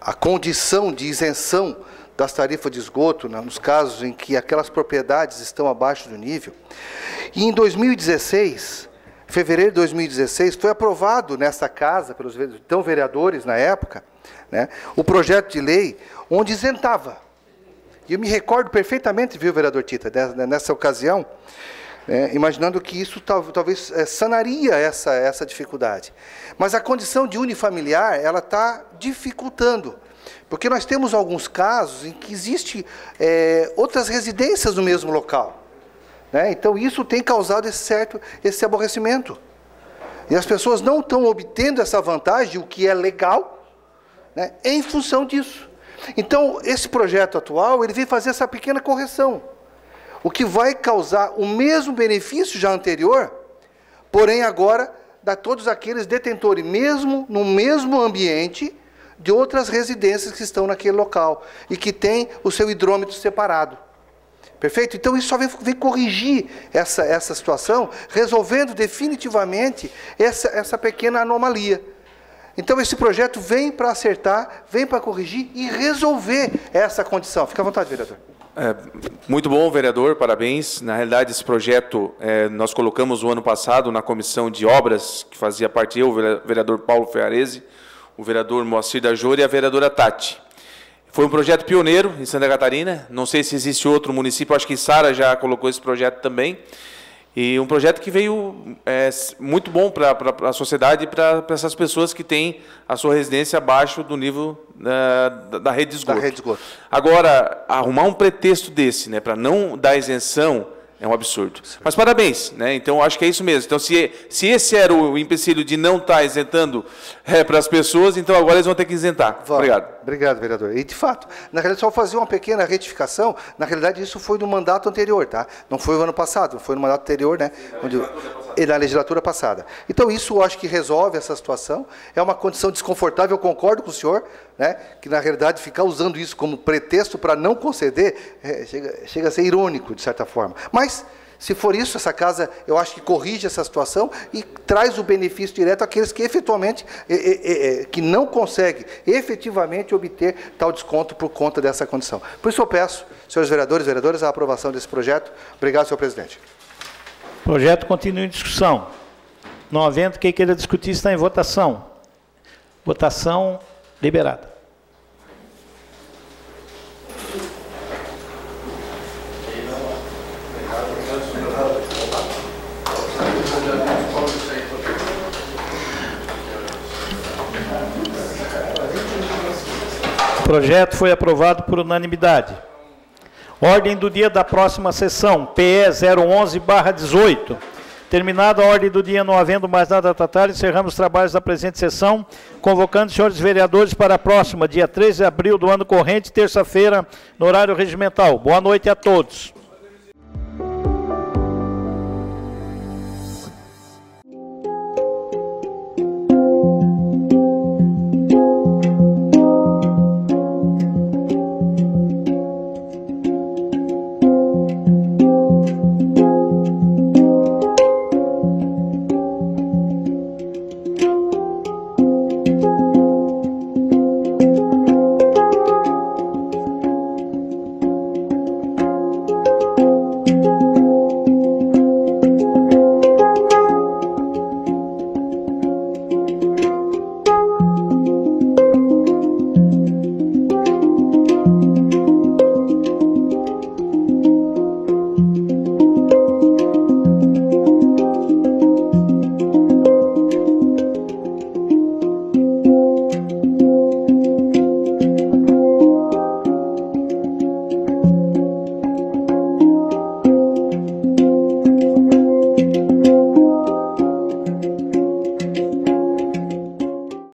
a condição de isenção das tarifas de esgoto, né, nos casos em que aquelas propriedades estão abaixo do nível. E em 2016, fevereiro de 2016, foi aprovado nessa casa, pelos então vereadores na época, né, o projeto de lei onde isentava. E eu me recordo perfeitamente, viu, vereador Tita, nessa ocasião, né, imaginando que isso talvez é, sanaria essa, essa dificuldade. Mas a condição de unifamiliar, ela está dificultando. Porque nós temos alguns casos em que existem é, outras residências no mesmo local. Né? Então, isso tem causado esse certo esse aborrecimento. E as pessoas não estão obtendo essa vantagem, o que é legal, né, em função disso. Então, esse projeto atual, ele vem fazer essa pequena correção. O que vai causar o mesmo benefício já anterior, porém agora dá todos aqueles detentores, mesmo no mesmo ambiente, de outras residências que estão naquele local e que tem o seu hidrômetro separado. Perfeito? Então isso só vem, vem, corrigir essa, essa situação, resolvendo definitivamente essa, essa pequena anomalia. Então esse projeto vem para acertar, vem para corrigir e resolver essa condição. Fica à vontade, vereador. É, muito bom, vereador, parabéns. Na realidade, esse projeto é, nós colocamos o ano passado na comissão de obras, que fazia parte eu, o vereador Paulo Ferrarese, o vereador Moacir da Júria e a vereadora Tati. Foi um projeto pioneiro em Santa Catarina, não sei se existe outro município, acho que Sara já colocou esse projeto também. E um projeto que veio é, muito bom para a sociedade e para essas pessoas que têm a sua residência abaixo do nível uh, da, da, rede de esgoto. Da rede de esgoto. Agora, arrumar um pretexto desse, né, para não dar isenção, é um absurdo. Mas parabéns, né? Então acho que é isso mesmo. Então se, se esse era o empecilho de não estar tá isentando é, para as pessoas, então agora eles vão ter que isentar. Obrigado. Obrigado, vereador. E de fato, na realidade só fazer uma pequena retificação. Na realidade isso foi do mandato anterior, tá? Não foi o ano passado, foi no mandato anterior, né? Onde, na legislatura passada. Então isso eu acho que resolve essa situação. É uma condição desconfortável, eu concordo com o senhor, né? Que na realidade ficar usando isso como pretexto para não conceder é, chega, chega a ser irônico de certa forma. Mas se for isso, essa casa, eu acho que corrige essa situação e traz o benefício direto àqueles que efetualmente, que não conseguem efetivamente obter tal desconto por conta dessa condição. Por isso eu peço, senhores vereadores e vereadoras, a aprovação desse projeto. Obrigado, senhor presidente. Projeto continua em discussão. Não havendo quem queira discutir, está em votação. Votação liberada. O projeto foi aprovado por unanimidade. Ordem do dia da próxima sessão, PE 011-18. Terminada a ordem do dia, não havendo mais nada a tratar, encerramos os trabalhos da presente sessão, convocando os senhores vereadores para a próxima, dia 13 de abril do ano corrente, terça-feira, no horário regimental. Boa noite a todos.